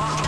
Oh.